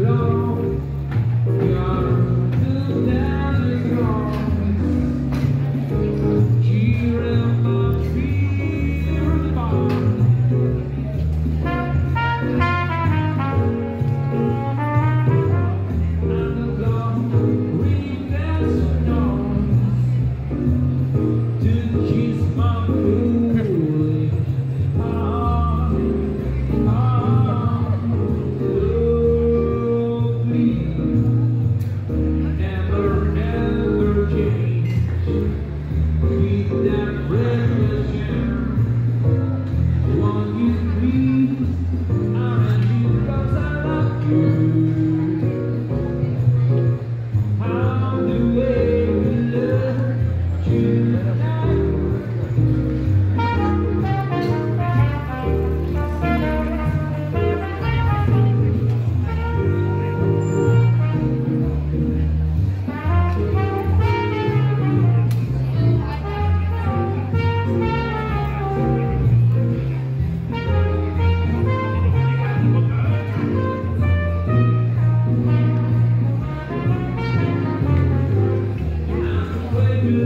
blow.